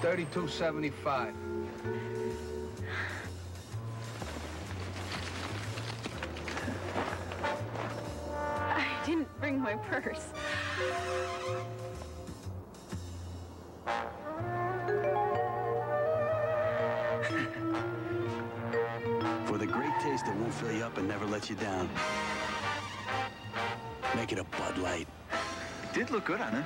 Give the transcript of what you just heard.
Thirty-two seventy-five. I didn't bring my purse. For the great taste that won't fill you up and never let you down. Make it a Bud Light. It did look good on him.